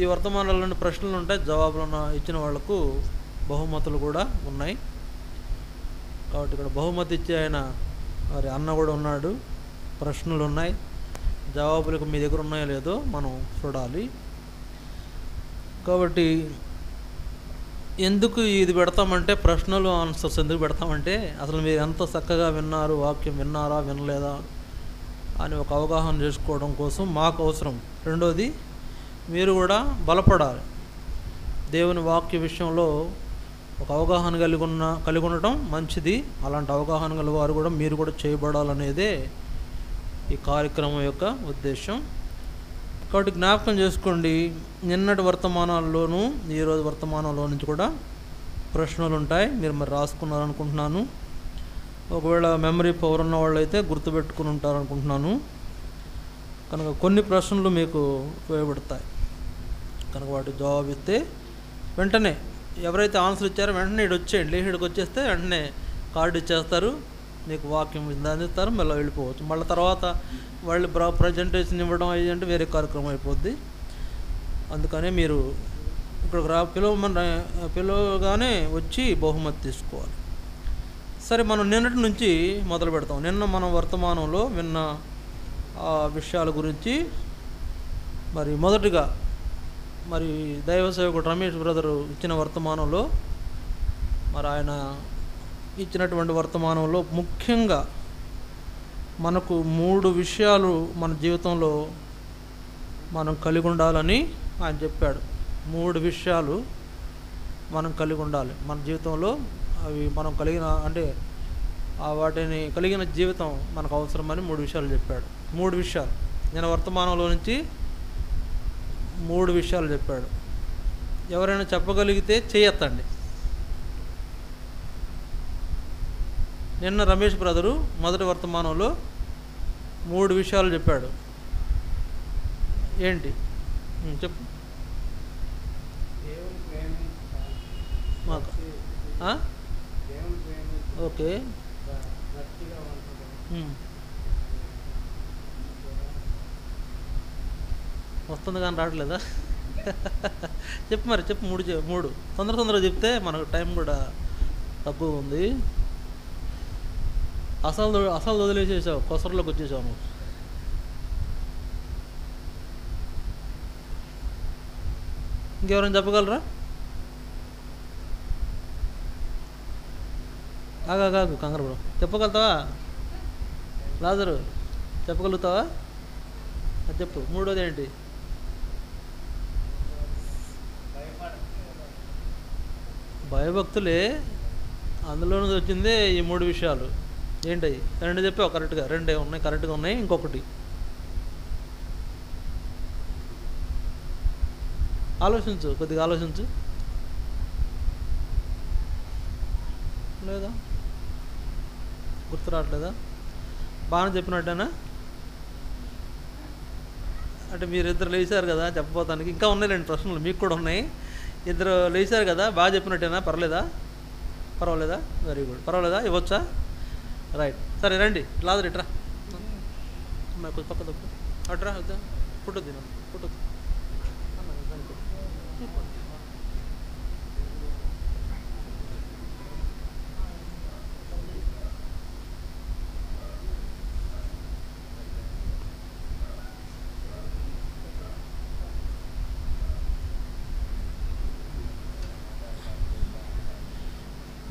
ఈ వర్తమానాల్లోని ప్రశ్నలు ఉంటాయి జవాబులు ఇచ్చిన వాళ్ళకు బహుమతులు కూడా ఉన్నాయి. కాబట్టి ఇక్కడ బహుమతి ఇచ్చే ఆయన మరి అన్న కూడా ఉన్నాడు. ప్రశ్నలు ఉన్నాయి. జవాబులకు మీ దగ్గర ఉన్నాయో లేదో మనం చూడాలి. కాబట్టి ఎందుకు ఇది పెడతామంటే ప్రశ్నలు ఆన్సర్స్ ఎందుకు పెడతామంటే అసలు మీరు ఎంత చక్కగా విన్నారు వాక్యం విన్నారా వినలేదా అని ఒక అవగాహన చేసుకోవడం కోసం మాకు అవసరం. రెండోది మీరు కూడా బలపడాలి. దేవుని వాక్య విషయంలో ఒక అవగాహన కలిగి ఉన్న కలిగి ఉండటం మంచిది. అలాంటి అవగాహన గల వారు కూడా మీరు కూడా చేయబడాలనేదే ఈ కార్యక్రమం యొక్క ఉద్దేశం. కాబట్టి జ్ఞాపకం చేసుకోండి. నిన్నటి వర్తమానాల్లోనూ ఈరోజు వర్తమానంలో నుంచి కూడా ప్రశ్నలు ఉంటాయి. మీరు మరి రాసుకున్నారనుకుంటున్నాను. ఒకవేళ మెమరీ పవర్ ఉన్న వాళ్ళు అయితే గుర్తుపెట్టుకుని ఉంటారనుకుంటున్నాను. కనుక కొన్ని ప్రశ్నలు మీకు ఉపయోగపడతాయి. కనుక వాటి జవాబు ఇస్తే వెంటనే ఎవరైతే ఆన్సర్ ఇచ్చారో వెంటనే ఇటు వచ్చేయండి. ఇక్కడికి వచ్చేస్తే వెంటనే కార్డు ఇచ్చేస్తారు. నీకు వాక్యం అందిస్తారు మళ్ళీ వెళ్ళిపోవచ్చు. మళ్ళీ తర్వాత వాళ్ళు ప్ర ప్రజెంటేషన్ ఇవ్వడం అయ్యి అంటే వేరే కార్యక్రమం అయిపోద్ది. అందుకనే మీరు ఇక్కడికి రా పిలవమని పిలవగానే వచ్చి బహుమతి తీసుకోవాలి. సరే మనం నిన్నటి నుంచి మొదలు పెడతాం. నిన్న మనం వర్తమానంలో విన్న ఆ విషయాల గురించి మరి మొదటిగా మరి దైవ సేవకుడు రమేష్ బ్రదరు ఇచ్చిన వర్తమానంలో మరి ఆయన ఇచ్చినటువంటి వర్తమానంలో ముఖ్యంగా మనకు మూడు విషయాలు మన జీవితంలో మనం కలిగి ఉండాలని ఆయన చెప్పాడు. మూడు విషయాలు మనం కలిగి ఉండాలి. మన జీవితంలో అవి మనం కలిగిన అంటే వాటిని కలిగిన జీవితం మనకు అవసరమని మూడు విషయాలు చెప్పాడు. మూడు విషయాలు. నేను వర్తమానంలో నుంచి మూడు విషయాలు చెప్పాడు. ఎవరైనా చెప్పగలిగితే చేయెత్తండి. నిన్న రమేష్ బ్రదరు మొదటి వర్తమానంలో మూడు విషయాలు చెప్పాడు. ఏంటి? చెప్పు. మాకు. ఓకే. వస్తుంది కానీ రావట్లేదా? చెప్పు మరి చెప్పు మూడు మూడు. తొందర తొందరగా చెప్తే మనకు టైం కూడా తక్కువ ఉంది. అసలు అసలు వదిలేసేసావు కొసరలోకి వచ్చేసాము ఇంకెవరైనా చెప్పగలరా? ఆగా కాదు కంగారు బ్రో చెప్పగలుగుతావా? లాజరు చెప్పగలుగుతావా? చెప్పు మూడోది ఏంటి? భయభక్తులే అందులో వచ్చింది వచ్చిందే ఈ మూడు విషయాలు. ఏంటవి రెండు చెప్పావు కరెక్ట్గా రెండే ఉన్నాయి కరెక్ట్గా ఉన్నాయి ఇంకొకటి. ఆలోచించు కొద్దిగా ఆలోచించు. లేదా? గుర్తు రావట్లేదా? బాగా చెప్పినట్టేనా? అంటే మీరిద్దరు లేచారు కదా చెప్పబోతానికి. ఇంకా ఉన్నాయి రెండు ప్రశ్నలు మీకు కూడా ఉన్నాయి. ఇద్దరు లేచారు కదా బాగా చెప్పినట్టేనా? పర్లేదా పర్వాలేదా? వెరీ గుడ్ పర్వాలేదా? ఇవ్వచ్చా? రైట్ సరే రండి. లాదరు ఇట్రా అమ్మాయి పక్క తప్పు అట్రా పుట్టుద్ది ఫోటో తిన ఫోటో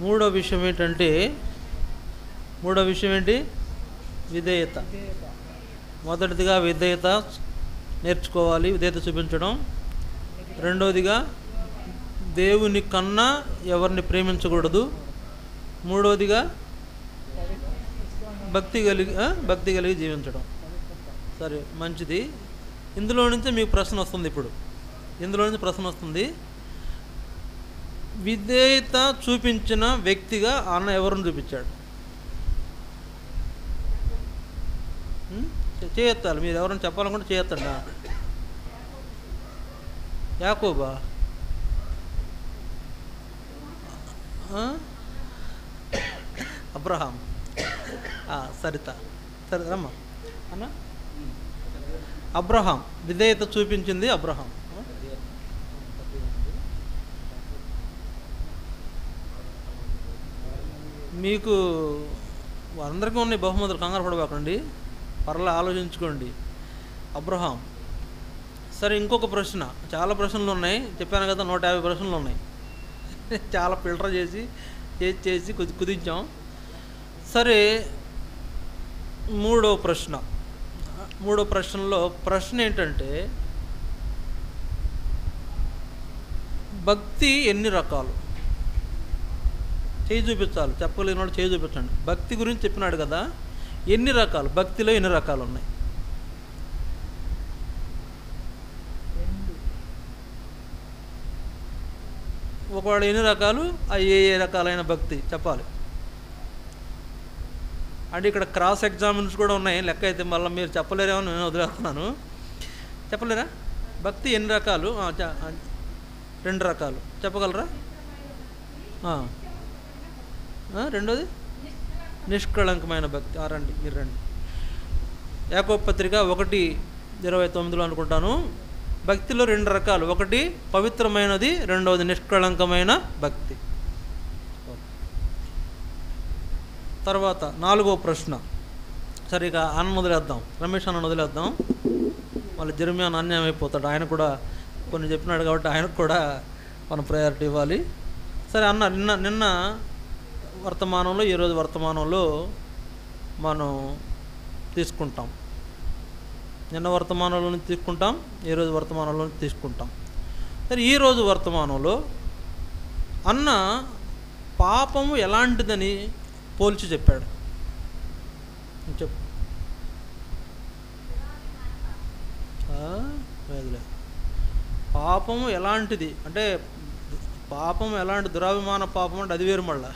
మూడో విషయం ఏంటంటే మూడో విషయం ఏంటి? విధేయత. మొదటిదిగా విధేయత నేర్చుకోవాలి విధేయత చూపించడం. రెండవదిగా దేవుని కన్నా ఎవరిని ప్రేమించకూడదు. మూడవదిగా భక్తి కలిగి భక్తి కలిగి జీవించడం. సరే మంచిది. ఇందులో నుంచి మీకు ప్రశ్న వస్తుంది ఇప్పుడు. ఇందులో నుంచి ప్రశ్న వస్తుంది. విధేయత చూపించిన వ్యక్తిగా అన్న ఎవరిని చూపించాడు? ఉం? చేయెత్తాలి. మీరు ఎవరైనా చెప్పాలనుకుంటే చేయొత్తండి. యాకోబా? అబ్రహాం సరిత. సరే రమ్మా. అన్న? అబ్రహాం విధేయత చూపించింది అబ్రహాం ఆ? మీకు అందరికీ ఉన్నాయి బహుమతులు కంగారు పడబాకండి. పర్లే ఆలోచించుకోండి. అబ్రహాం సరే ఇంకొక ప్రశ్న. చాలా ప్రశ్నలు ఉన్నాయి. చెప్పాను కదా నూట యాభై ప్రశ్నలు ఉన్నాయి. చాలా ఫిల్టర్ చేసి చేసి చేసి కుది కుదించాం. సరే మూడో ప్రశ్న. మూడో ప్రశ్నలో ప్రశ్న ఏంటంటే భక్తి ఎన్ని రకాలు? చేయి చూపించాలి. చెప్పలేని వాడు చేయి చూపించండి. భక్తి గురించి చెప్పినాడు కదా ఎన్ని రకాలు? భక్తిలో ఎన్ని రకాలు ఉన్నాయి? ఒకవేళ ఎన్ని రకాలు? ఏ ఏ రకాలైన భక్తి చెప్పాలి. అంటే ఇక్కడ క్రాస్ ఎగ్జామిన్స్ కూడా ఉన్నాయి. లెక్క అయితే మళ్ళీ మీరు చెప్పలేరేమో నేను వదిలేస్తున్నాను. చెప్పలేరా? భక్తి ఎన్ని రకాలు? రెండు రకాలు. చెప్పగలరా? రెండోది? నిష్కళంకమైన భక్తి. ఆ, రండి మీరు రండి. యాకోబ పత్రిక ఒకటి ఇరవై తొమ్మిదిలో అనుకుంటాను. భక్తిలో రెండు రకాలు. ఒకటి పవిత్రమైనది రెండవది నిష్కళంకమైన భక్తి. తర్వాత నాలుగో ప్రశ్న. సరే ఇక అన్న వదిలేద్దాం. రమేష్ అన్న వదిలేద్దాం. మళ్ళీ జర్మియాన్ అన్యాయం అయిపోతాడు. ఆయన కూడా కొన్ని చెప్పినాడు కాబట్టి ఆయనకు కూడా మనం ప్రయారిటీ ఇవ్వాలి. సరే అన్న నిన్న నిన్న వర్తమానంలో ఈరోజు వర్తమానంలో మనం తీసుకుంటాం. నిన్న వర్తమానంలో తీసుకుంటాం ఈరోజు వర్తమానంలో తీసుకుంటాం. సరే ఈరోజు వర్తమానంలో అన్న పాపము ఎలాంటిదని పోల్చి చెప్పాడు. చెప్పు. లేదులే. పాపము ఎలాంటిది? అంటే పాపం ఎలాంటి దురాభిమాన పాపం అంటే అది వేరు మళ్ళా.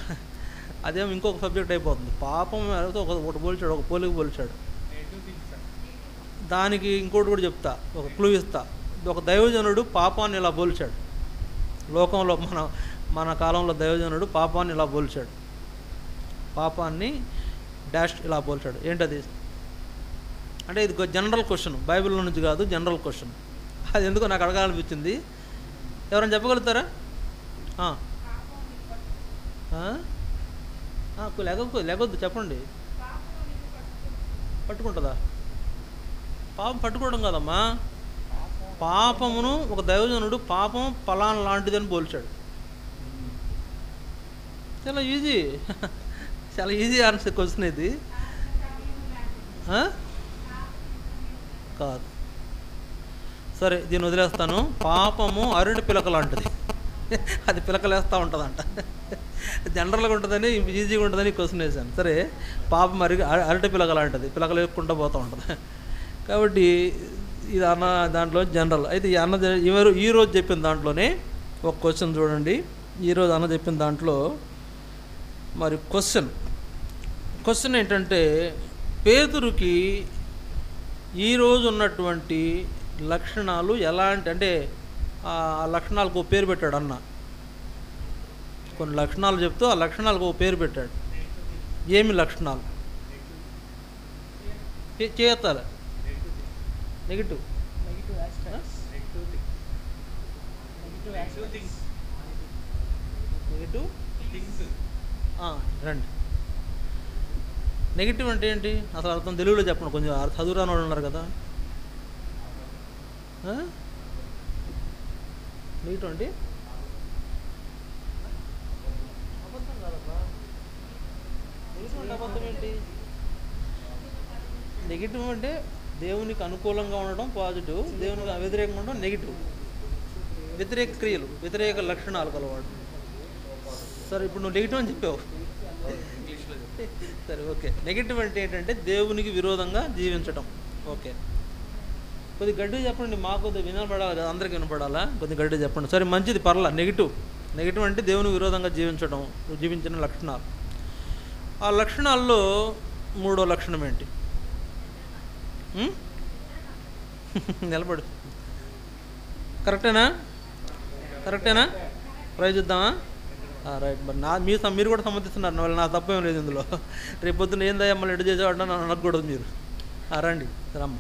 అదేమో ఇంకొక సబ్జెక్ట్ అయిపోతుంది. పాపం ఒక ఒకటి పోల్చాడు ఒక పోలికి పోల్చాడు. దానికి ఇంకోటి కూడా చెప్తా ఒక క్లూ ఇస్తా. ఒక దైవజనుడు పాపాన్ని ఇలా పోల్చాడు. లోకంలో మన మన కాలంలో దైవజనుడు పాపాన్ని ఇలా పోల్చాడు. పాపాన్ని డాష్ ఇలా పోల్చాడు. ఏంటది? అంటే ఇది జనరల్ క్వశ్చన్ బైబిల్లో నుంచి కాదు జనరల్ క్వశ్చన్ అది ఎందుకో నాకు అడగాలనిపించింది. ఎవరైనా చెప్పగలుగుతారా? లెగకు లెగొద్దు చెప్పండి. పట్టుకుంటుందా? పాపం పట్టుకోవడం కదమ్మా. పాపమును ఒక దైవజనుడు పాపం పలాన్ లాంటిదని పోల్చాడు చాలా ఈజీ. చాలా ఈజీ ఆన్సర్ క్వశ్చన్ ఇది. కాదు. సరే దీన్ని వదిలేస్తాను. పాపము అరుడి పిలక లాంటిది. అది పిలకలేస్తూ ఉంటుందంట. జనరల్గా ఉంటుందని ఈజీగా ఉంటుందని క్వశ్చన్ వేసాను సరే పాపం మరి అరటి పిలక లాంటిది పిలకలు ఎక్కుండా పోతూ ఉంటుంది. కాబట్టి ఇది అన్న దాంట్లో జనరల్. అయితే ఈ అన్న ఎవరు ఈరోజు చెప్పిన దాంట్లోనే ఒక క్వశ్చన్ చూడండి. ఈరోజు అన్న చెప్పిన దాంట్లో మరి క్వశ్చన్. క్వశ్చన్ ఏంటంటే పేదరుకి ఈరోజు ఉన్నటువంటి లక్షణాలు ఎలాంటి అంటే ఆ లక్షణాలకు పేరు పెట్టాడు అన్న. కొన్ని లక్షణాలు చెప్తూ ఆ లక్షణాలకు ఓ పేరు పెట్టాడు. ఏమి లక్షణాలు? చే- నెగిటివ్. నెగిటివ్? థింగ్స్ నెగిటివ్ రండి. నెగిటివ్ అంటే ఏంటి? అసలు అర్థం తెలుగులో చెప్పండి. కొంచెం అర్థ- వాళ్ళు ఉన్నారు కదా. నెగిటివ్ అంటే అబద్ధం కాదబ్బా నెగిటివ్ అంటే అబద్ధం ఏంటి నెగిటివ్ అంటే దేవునికి అనుకూలంగా ఉండడం పాజిటివ్ దేవునికి వ్యతిరేకంగా ఉండడం నెగిటివ్ వ్యతిరేక క్రియలు వ్యతిరేక లక్షణాలు కలవాడు. సరే ఇప్పుడు నువ్వు నెగిటివ్ అని చెప్పావు. సరే ఓకే. నెగిటివ్ అంటే ఏంటంటే దేవునికి విరోధంగా జీవించడం ఓకే. కొద్ది గడ్డి చెప్పండి మాకు కొద్దిగా వినపడాలి కదా అందరికి వినపడాలా కొద్ది గడ్డి చెప్పండి. సరే మంచిది పర్లా. నెగిటివ్ నెగిటివ్ అంటే దేవునికి విరోధంగా జీవించడం జీవించిన లక్షణాలు. ఆ లక్షణాల్లో మూడో లక్షణం ఏంటి? నిలబడు. కరెక్టేనా? కరెక్టేనా? ప్రైజ్ చూద్దామా రైట్. మరి నా మీ మీరు కూడా సమ్మతిస్తున్నారు. నా నా తప్పేం లేదు ఇందులో. రేపు పొద్దున్న ఏందయ్యా మళ్ళీ ఎడు చేసేవాడు నన్ను అనకూడదు మీరు. రండి. రమ్మ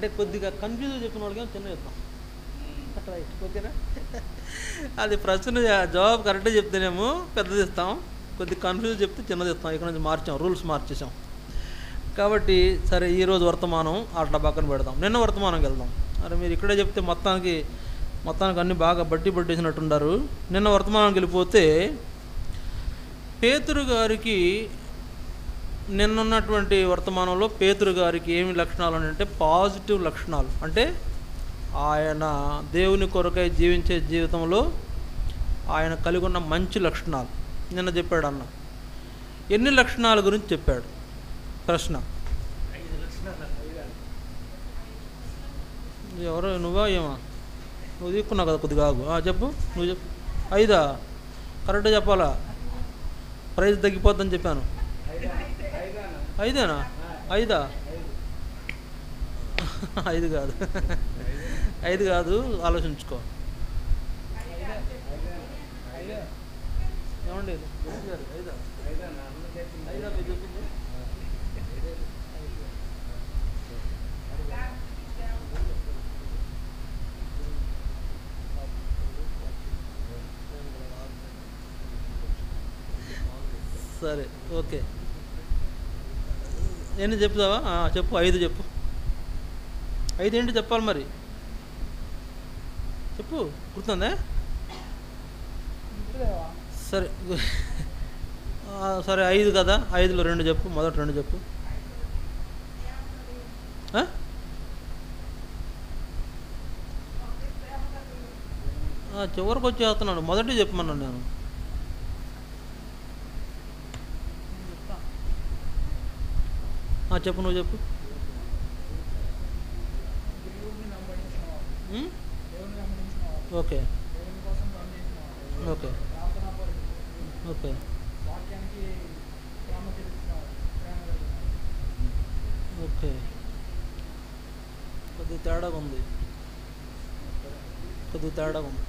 అంటే కొద్దిగా కన్ఫ్యూజ్ చెప్పిన వాళ్ళకి చిన్న చెప్తాం. రైట్ ఓకేనా అది ప్రశ్న జవాబు కరెక్ట్గా చెప్తేనేమో పెద్దది ఇస్తాం. కొద్దిగా కన్ఫ్యూజ్ చెప్తే చిన్నది ఇస్తాం. ఇక్కడ నుంచి మార్చాం రూల్స్ మార్చేసాం. కాబట్టి సరే ఈరోజు వర్తమానం అట్లా పక్కన పెడదాం. నిన్న వర్తమానంకి వెళ్దాం. అరే మీరు ఇక్కడే చెప్తే మొత్తానికి మొత్తానికి అన్ని బాగా బట్టి పట్టేసినట్టుండారు. నిన్న వర్తమానానికి వెళ్ళిపోతే పేతురు గారికి నిన్నున్నటువంటి వర్తమానంలో పేతురు గారికి ఏమి లక్షణాలు అంటే పాజిటివ్ లక్షణాలు. అంటే ఆయన దేవుని కొరకై జీవించే జీవితంలో ఆయన కలిగి ఉన్న మంచి లక్షణాలు. నిన్న చెప్పాడు అన్న. ఎన్ని లక్షణాల గురించి చెప్పాడు? ప్రశ్న. ఎవరో నువ్వా ఏమా? నువ్వు తీసుకున్నావు కదా కొద్దిగా ఆగు. చెప్పు. నువ్వు చెప్పు. ఐదా? కరెక్ట్గా చెప్పాలా? ప్రైజ్ తగ్గిపోద్దని చెప్పాను. ఐదేనా? ఐదా? ఐదు కాదు. ఐదు కాదు ఆలోచించుకో. ఏమండి? ఐదా ఐదా మీరు చెప్పింది సరే ఓకే. ఎన్ని చెప్తావా? చెప్పు ఐదు చెప్పు. ఐదు ఏంటి చెప్పాలి మరి? చెప్పు గుర్తుందా? సరే. సరే ఐదు కదా? ఐదులో రెండు చెప్పు మొదటి రెండు చెప్పు. చివరికి వచ్చేస్తున్నాను మొదటి చెప్పమన్నాను నేను చెప్తా ఆ, చెప్పు నువ్వు చెప్పు. ఓకే. ఓకే. ఓకే. ఓకే. కొద్దిగా తేడాగా ఉంది. కొద్దిగా తేడాగా ఉంది.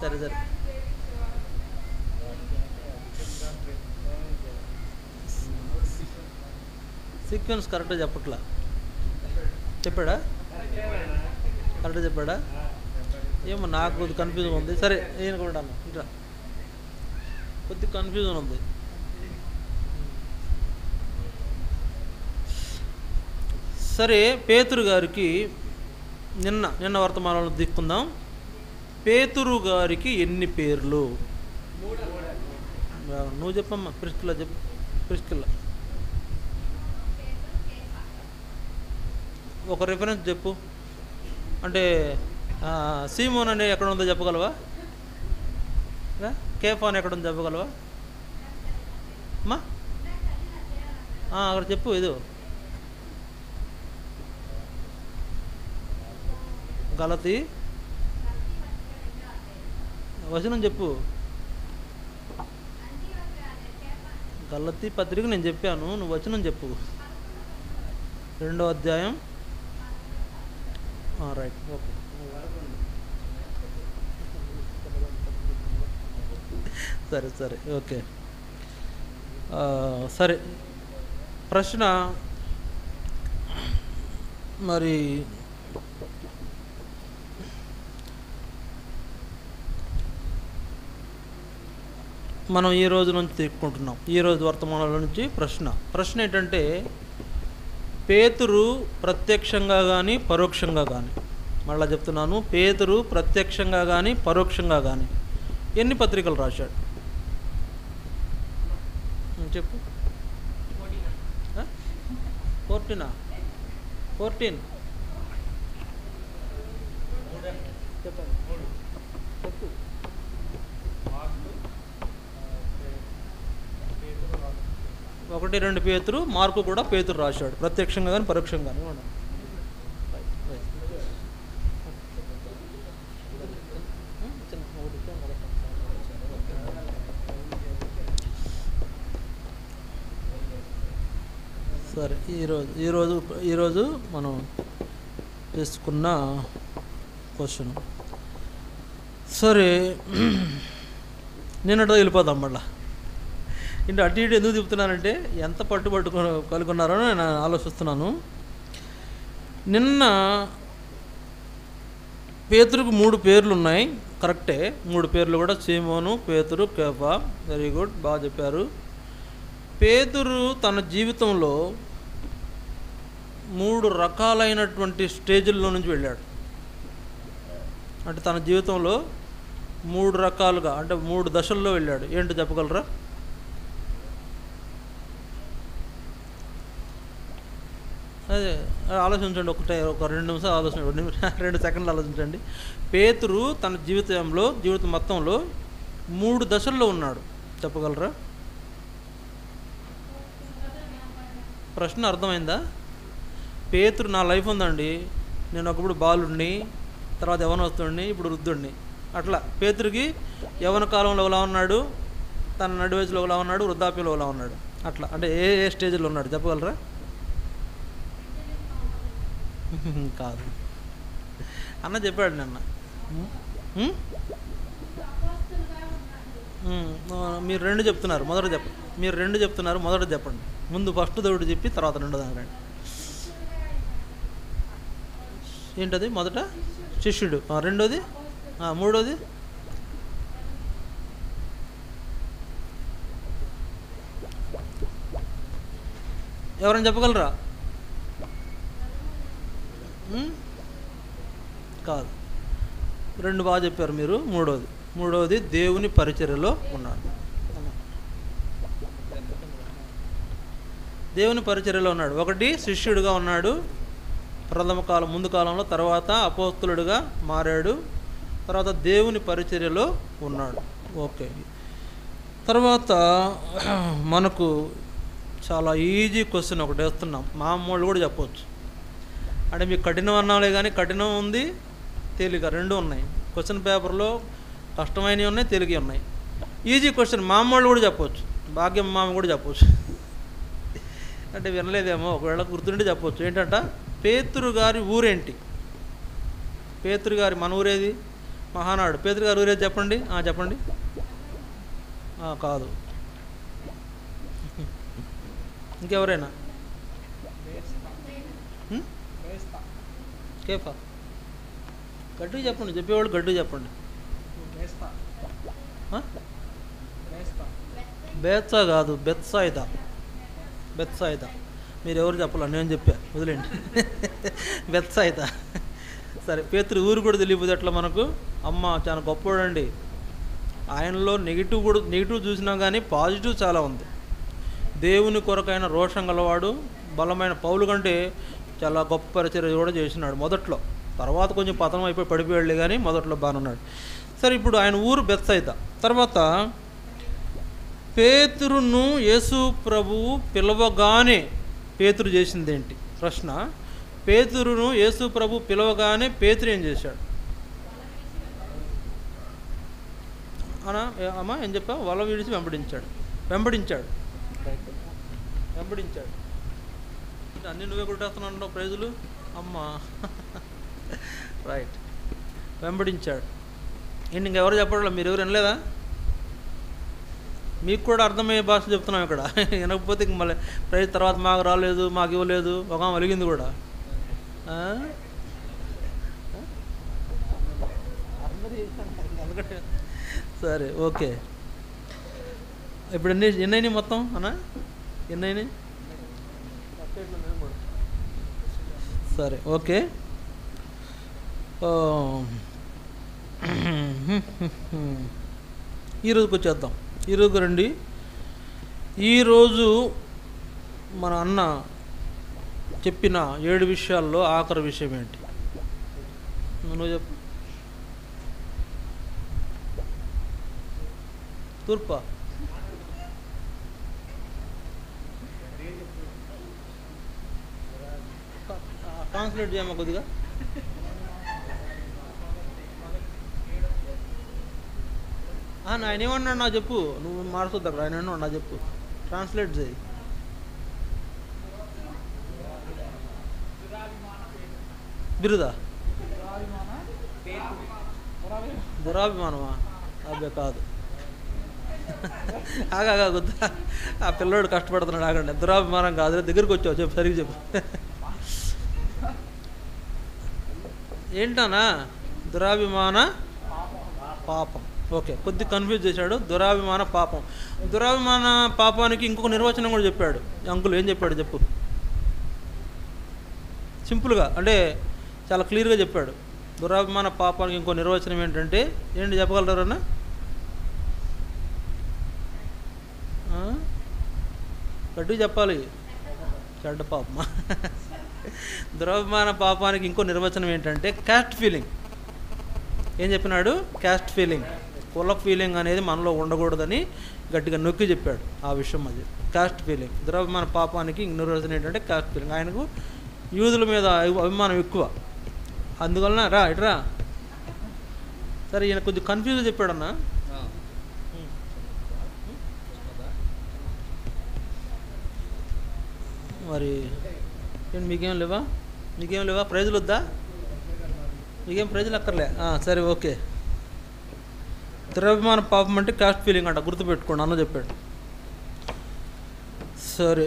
సరే సరే. సీక్వెన్స్ కరెక్ట్గా చెప్పట్లా? చెప్పాడా? కరెక్ట్గా చెప్పాడా? ఏమో నాకు కొద్ది కన్ఫ్యూజన్ ఉంది. సరే నేను కొంటాను ఇంకా కొద్ది కన్ఫ్యూజన్ ఉంది. సరే పేతురు గారికి నిన్న నిన్న వర్తమానంలో దిక్కుందాం పేతురు గారికి ఎన్ని పేర్లు? నువ్వు చెప్పమ్మా ప్రిస్కిల్లా చెప్పు. ప్రిస్కిల్లా ఒక రిఫరెన్స్ చెప్పు. అంటే సీమోన్ అనే ఎక్కడ ఉందో చెప్పగలవా? కేఫాన్ ఎక్కడ ఉందో చెప్పగలవా? అమ్మా? అక్కడ చెప్పు ఇది. గలతి? వచనం చెప్పు. గలతి పత్రిక నేను చెప్పాను నువ్వు వచనం చెప్పు. రెండో అధ్యాయం. రైట్ ఓకే సరే సరే. ఓకే. సరే. ప్రశ్న. మరి మనం ఈ రోజు నుంచి తీసుకుంటున్నాం ఈ రోజు వర్తమానాల నుంచి ప్రశ్న. ప్రశ్న ఏంటంటే పేతురు ప్రత్యక్షంగా కానీ పరోక్షంగా కానీ మళ్ళా చెప్తున్నాను పేతురు ప్రత్యక్షంగా కానీ పరోక్షంగా కానీ ఎన్ని పత్రికలు రాశాడు? చెప్పు. ఫోర్టీనా? ఫోర్టీన్? చెప్పండి చెప్పు ఒకటి రెండు పేతురు మార్కు కూడా పేతురు రాశాడు. ప్రత్యక్షంగా కానీ పరోక్షంగా కానీ సరే ఈరోజు ఈరోజు ఈరోజు మనం తీసుకున్న క్వశ్చన్. సరే నిన్నటితో వెళ్ళిపోదాం మళ్ళీ. ఇంటి అటు ఇటు ఎందుకు చెప్తున్నానంటే ఎంత పట్టుబట్టు కలుగున్నారో నేను ఆలోచిస్తున్నాను. నిన్న పేతురుకు మూడు పేర్లు ఉన్నాయి. కరెక్టే. మూడు పేర్లు కూడా సీమోను పేతురు కేఫా. వెరీ గుడ్ బాగా చెప్పారు. పేతురు తన జీవితంలో మూడు రకాలైనటువంటి స్టేజుల్లో నుంచి వెళ్ళాడు. అంటే తన జీవితంలో మూడు రకాలుగా అంటే మూడు దశల్లో వెళ్ళాడు. ఏంటో చెప్పగలరా? అదే ఆలోచించండి ఒకటే ఒక రెండు నిమిషాలు ఆలోచించండి రెండు రెండు సెకండ్లు ఆలోచించండి. పేతురు తన జీవితంలో జీవితం మొత్తంలో మూడు దశల్లో ఉన్నాడు. చెప్పగలరా? ప్రశ్న అర్థమైందా? పేతురు నా లైఫ్ ఉందండి. నేను ఒకప్పుడు బాలుడిని తర్వాత యవనస్తుడిని ఇప్పుడు వృద్ధుడిని. అట్లా. పేతురికి యవన కాలంలో ఒకలా ఉన్నాడు? తన నడి వయసులో ఒకలా ఉన్నాడు? వృద్ధాప్యంలో ఒకలా ఉన్నాడు? అట్లా. అంటే ఏ ఏ స్టేజ్లో ఉన్నాడు? చెప్పగలరా? కాదు. అన్న చెప్పాడు నిన్న. మీరు రెండు చెప్తున్నారు మొదట చెప్ప మీరు రెండు చెప్తున్నారు మొదట చెప్పండి. ముందు ఫస్ట్ దేవుడు చెప్పి తర్వాత రెండో దాని రండి ఏంటది మొదట? శిష్యుడు. రెండోది? మూడోది? ఎవరైనా చెప్పగలరా? కాదు. రెండు బాగా చెప్పారు మీరు మూడోది. మూడవది దేవుని పరిచర్యలో ఉన్నాడు దేవుని పరిచర్యలో ఉన్నాడు. ఒకటి శిష్యుడిగా ఉన్నాడు. ప్రథమ కాలం ముందు కాలంలో తర్వాత అపోస్తులుడిగా మారాడు. తర్వాత దేవుని పరిచర్యలో ఉన్నాడు. ఓకే. తర్వాత మనకు చాలా ఈజీ క్వశ్చన్ ఒకటి వేస్తున్నాం. మామూలు కూడా చెప్పవచ్చు అంటే మీకు కఠినం అన్నాలే కానీ కఠినం ఉంది తేలిక. రెండు ఉన్నాయి. క్వశ్చన్ పేపర్లో కష్టమైనవి ఉన్నాయి తేలిక ఉన్నాయి. ఈజీ క్వశ్చన్ మా అమ్మోళ్ళు కూడా చెప్పవచ్చు భాగ్యం మామ కూడా చెప్పవచ్చు అంటే వినలేదేమో. ఒకవేళ గుర్తుండి చెప్పవచ్చు ఏంటంట? పేతురు గారి ఊరేంటి? పేతురు గారి మన ఊరేది? మహానాడు. పేతురు గారి ఊరేది చెప్పండి. చెప్పండి. కాదు. ఇంకెవరైనా? కేఫా? గట్టిగా చెప్పండి చెప్పేవాళ్ళు గట్టిగా చెప్పండి. బేత్సా కాదు బెత్సాయిదా. బెత్సాయిదా. మీరు ఎవరు చెప్పాల నేను చెప్పా వదిలేండి బెత్సాయిదా. సరే పేతురు ఊరు కూడా తెలియదు ఎట్లా మనకు? అమ్మ చాలా గొప్పవాడండి. ఆయనలో నెగిటివ్ కూడా నెగిటివ్ చూసినా కానీ పాజిటివ్ చాలా ఉంది. దేవుని కొరకైన రోషం గలవాడు బలమైన పౌలు కంటే చాలా గొప్ప పరిచర్య కూడా చేసినాడు మొదట్లో. తర్వాత కొంచెం పతనం అయిపోయి పడిపోయాడులే కానీ మొదట్లో బాగున్నాడు సరే ఇప్పుడు ఆయన ఊరు బెత్సైత తర్వాత పేతురును యేసు ప్రభువు పిలవగానే పేతురు చేసింది ఏంటి ప్రశ్న. పేతురును యేసు ప్రభు పిలవగానే పేతురు ఏం చేశాడు? అనా అమ్మ అమ్మా ఏం చెప్పా వల విడిచి వెంబడించాడు. వెంబడించాడు. వెంబడించాడు. అన్ని నువ్వే కొట్టేస్తున్నావు ప్రైజులు? అమ్మా. రైట్ వెంబడించాడు. ఏంటి ఇంకెవరు చెప్పడంలో మీరు ఎవరు వినలేదా? మీకు కూడా అర్థమయ్యే భాష చెప్తున్నాం ఇక్కడ. వినకపోతే ఇంక మళ్ళీ ప్రైజ్ తర్వాత మాకు రాలేదు మాకు ఇవ్వలేదు. ఒక అలిగింది కూడా. సరే ఓకే. ఇప్పుడు ఎన్ని ఎన్నైనాయి మొత్తం? అన్నా? ఎన్నైనాయి సరే ఓకే. ఈరోజుకి వచ్చేద్దాం. ఈరోజుకి రండి. ఈరోజు మన అన్న చెప్పిన ఏడు విషయాల్లో ఆఖరి విషయం ఏంటి? నువ్వు చెప్పు. తూర్పా? ట్రాన్స్లేట్ చేయమా కొద్దిగా. ఆయన ఏమన్నాడు నా చెప్పు. నువ్వు మార్చొద్దు అక్కడ. ఆయన ఏమన్నాడు నా చెప్పు. ట్రాన్స్లేట్ చేయి. బిరుదా? దురాభిమానమా? అబ్బే కాదు. ఆగా గుద్దా. ఆ పిల్లోడు కష్టపడుతున్నాడు ఆగండి. దురాభిమానం కాదు దగ్గరికి వచ్చావు. చెప్పు సరిగ్గా చెప్పు. ఏంటనా దురాభిమాన పాపం. ఓకే కొద్ది కన్ఫ్యూజ్ చేశాడు. దురాభిమాన పాపం. దురాభిమాన పాపానికి ఇంకొక నిర్వచనం కూడా చెప్పాడు. అంకుల్ ఏం చెప్పాడు చెప్పు. సింపుల్గా అంటే చాలా క్లియర్గా చెప్పాడు. దురాభిమాన పాపానికి ఇంకో నిర్వచనం ఏంటంటే ఏంటి చెప్పగలరన్నా ఆ? చెప్పాలి. చెడ్డ పాపమా? దురాభిమాన పాపానికి ఇంకో నిర్వచనం ఏంటంటే క్యాస్ట్ ఫీలింగ్ ఏం చెప్పినాడు? క్యాస్ట్ ఫీలింగ్ కుల ఫీలింగ్ అనేది మనలో ఉండకూడదని గట్టిగా నొక్కి చెప్పాడు ఆ విషయం అది. క్యాస్ట్ ఫీలింగ్ దురాభిమాన పాపానికి ఇంక నిర్వచనం ఏంటంటే క్యాస్ట్ ఫీలింగ్ ఆయనకు యూదుల మీద అభి- అభిమానం ఎక్కువ. అందువలన రా ఇట్రా సరే ఈయన కొద్దిగా కన్ఫ్యూజ్ చెప్పాడన్నా. మరి ఏంటి మీకేం లేవా? మీకేం లేవా? ప్రైజులు వద్దా మీకేం ప్రైజులు అక్కర్లే? సరే ఓకే. ద్రవ్యమాన పాపం అంటే కాస్ట్ ఫీలింగ్ అంట గుర్తుపెట్టుకోండి అన్న చెప్పాడు. సరే.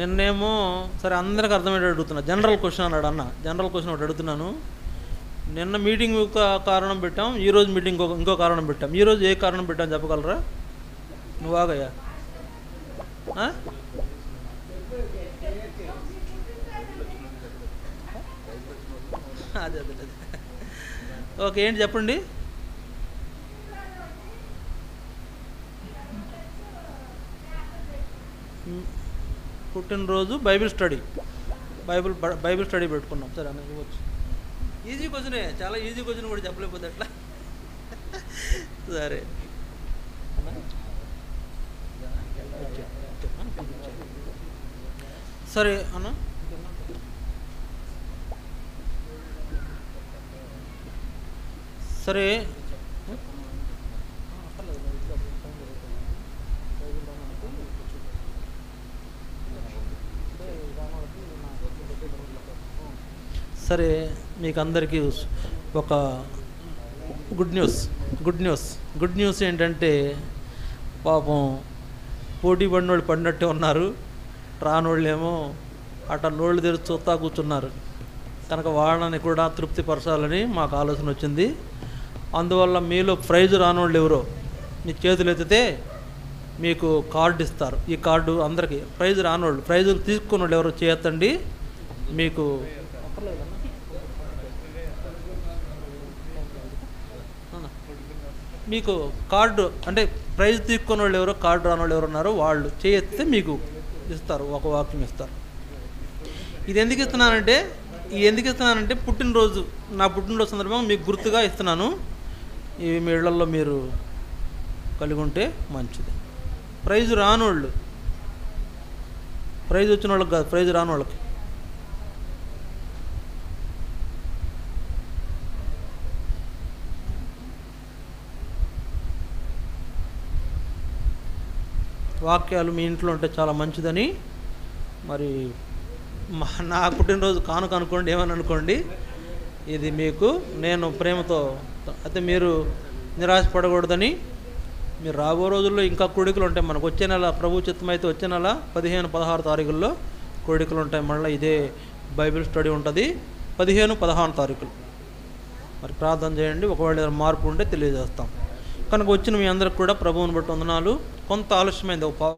నిన్నేమో సరే అందరికి అర్థమయ్యేటట్టు అడుగుతున్నా. జనరల్ క్వశ్చన్ అన్నాడు అన్న. జనరల్ క్వశ్చన్ ఒకటి అడుగుతున్నాను. నిన్న మీటింగ్ ఒక కారణం పెట్టాం ఈరోజు మీటింగ్ ఇంకో కారణం పెట్టాం. ఈరోజు ఏ కారణం పెట్టాం చెప్పగలరా? నువ్వు ఆగయ్యా. అదే అదే అదే. ఓకే ఏంటి చెప్పండి? పుట్టినరోజు Bible study. Bible Bible study పెట్టుకున్నాం. సరే అన్న ఇవ్వచ్చు. ఈజీ క్వశ్చనే. చాలా ఈజీ క్వశ్చన్ కూడా చెప్పలేకపోతే ఎట్లా? సరే ఓకే, ఓకే. సరే అన్న? సరే సరే మీకు అందరికీ ఒక good news good news. Good news ఏంటంటే పాపం పోటీ పడినోళ్ళు పడినట్టే ఉన్నారు. రానోళ్ళేమో అట్ట నోళ్ళు తెరిచి చూస్తా కూర్చున్నారు. కనుక వాళ్ళని కూడా తృప్తిపరచాలని మాకు ఆలోచన వచ్చింది. అందువల్ల మీలో ప్రైజ్ రానోళ్ళు ఎవరో మీ చేతులు ఎత్తితే మీకు కార్డు ఇస్తారు. ఈ కార్డు అందరికీ ప్రైజ్ రానోళ్ళు ప్రైజులు తీసుకున్న వాళ్ళు ఎవరో చేయొద్దండి. మీకు మీకు కార్డు అంటే ప్రైజ్ తీసుకున్న వాళ్ళు ఎవరో కార్డు రాని వాళ్ళు ఎవరు ఉన్నారో వాళ్ళు చేయెత్తితే మీకు ఇస్తారు ఒక వాక్యం ఇస్తారు. ఇది ఎందుకు ఇస్తున్నానంటే ఇది ఎందుకు ఇస్తున్నానంటే పుట్టినరోజు నా పుట్టినరోజు సందర్భంగా మీకు గుర్తుగా ఇస్తున్నాను. ఇవి మీ ఇళ్ళలో మీరు కలిగి ఉంటే మంచిది. ప్రైజ్ రానోళ్ళు ప్రైజ్ వచ్చిన వాళ్ళకి కాదు ప్రైజ్ రాని వాళ్ళకి వాక్యాలు మీ ఇంట్లో ఉంటే చాలా మంచిదని. మరి నా పుట్టినరోజు కానుక అనుకోండి ఏమని అనుకోండి? ఇది మీకు నేను ప్రేమతో అయితే మీరు నిరాశపడకూడదని. మీరు రాబో రోజుల్లో ఇంకా కోడికలు ఉంటాయి. మనకు వచ్చే నెల ప్రభు చిత్తం అయితే వచ్చే నెల పదిహేను పదహారు తారీఖుల్లో కోడికలు ఉంటాయి. మళ్ళీ ఇదే బైబిల్ స్టడీ ఉంటుంది. పదిహేను పదహారు తారీఖులు. మరి ప్రార్థన చేయండి. ఒకవేళ ఏదైనా మార్పు ఉంటే తెలియజేస్తాం. కనుక వచ్చిన మీ అందరికి కూడా ప్రభువుని బట్టి వందనాలు. కొంత ఆలస్యమైంది ఒక పావు